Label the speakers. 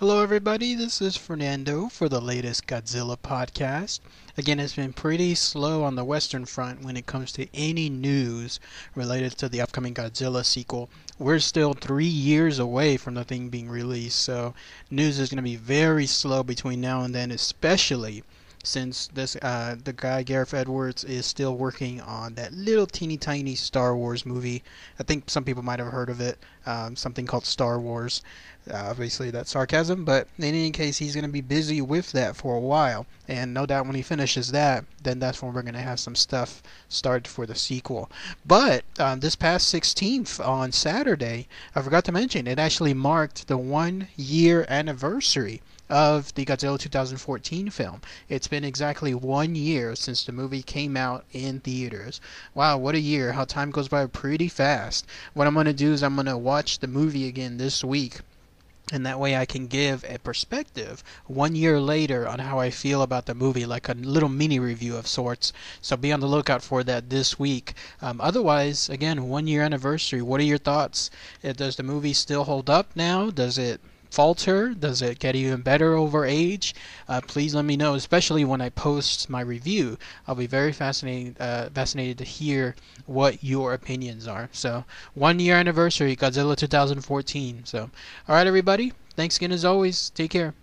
Speaker 1: Hello, everybody. This is Fernando for the latest Godzilla podcast. Again, it's been pretty slow on the Western Front when it comes to any news related to the upcoming Godzilla sequel. We're still three years away from the thing being released, so news is going to be very slow between now and then, especially since this uh, the guy Gareth Edwards is still working on that little teeny tiny Star Wars movie. I think some people might have heard of it, um, something called Star Wars. Uh, obviously, that's sarcasm, but in any case, he's going to be busy with that for a while. And no doubt when he finishes that, then that's when we're going to have some stuff started for the sequel. But um, this past 16th on Saturday, I forgot to mention, it actually marked the one year anniversary of the Godzilla 2014 film. It's been exactly one year since the movie came out in theaters. Wow, what a year! How time goes by pretty fast. What I'm going to do is I'm going to watch the movie again this week and that way I can give a perspective one year later on how I feel about the movie, like a little mini review of sorts. So be on the lookout for that this week. Um, otherwise, again, one year anniversary. What are your thoughts? Uh, does the movie still hold up now? Does it falter? Does it get even better over age? Uh, please let me know, especially when I post my review. I'll be very fascinated, uh, fascinated to hear what your opinions are. So, one year anniversary, Godzilla 2014. So, all right, everybody. Thanks again as always. Take care.